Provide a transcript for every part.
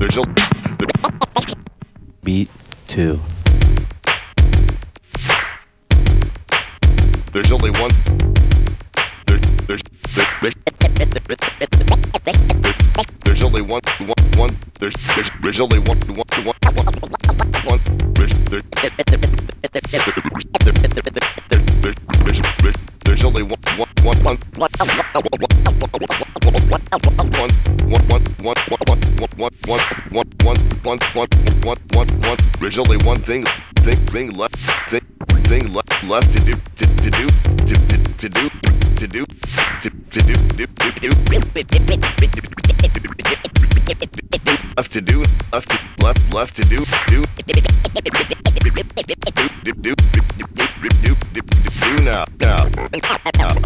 there's a Beat 2. there's only one there, there's there, there, there's only one one one there's there's there's only one one one one one there's there, there, there's there's there's there's only one one one one one one one one one one one one one one one there's one thing thing thing left thing thing left left to do to to do to to to do to do to to do do do left to do left to left left to do do do do do do do do now now now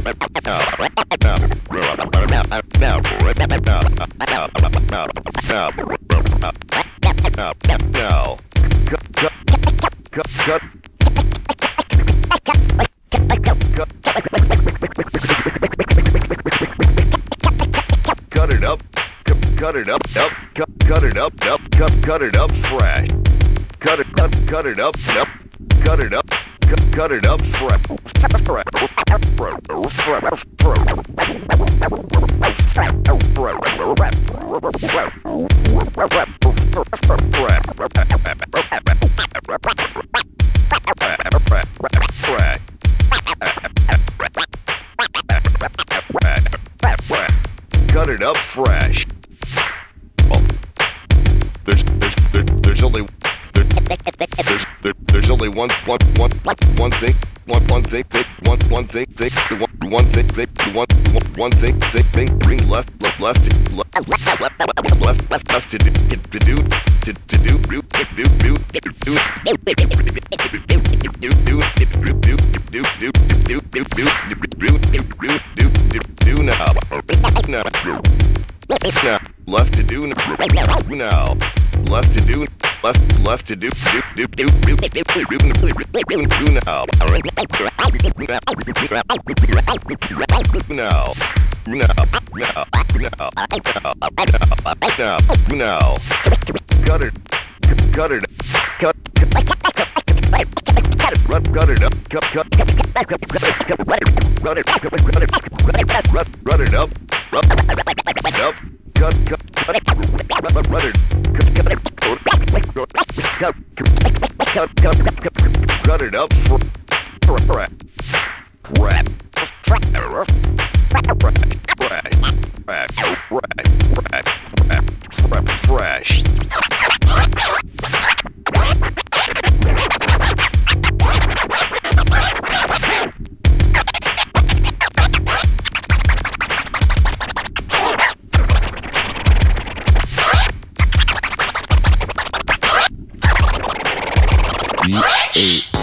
now cut cut cut cut it up cut, it up up cut, cut it up up cut, cut it up fresh cut it cut, cut it up up cut it up cut, cut it up fresh cut it up fresh Oh. there's there's there, there's only there, there's there, there's only one one one one thing one one thing one one thing thing one one thing thing one one thing thing thing left left left left left left to do to do to to do do do do do now left to do now left to do left left to do do do do do do do now now now now now cut it cut it cut Run, run it up, cut, cut, cut, cut, cut, cut, cut, run it, run it, run it, run it, run it up, run, run, run, run, Cut it up. Rap. Rap. Rap. D8.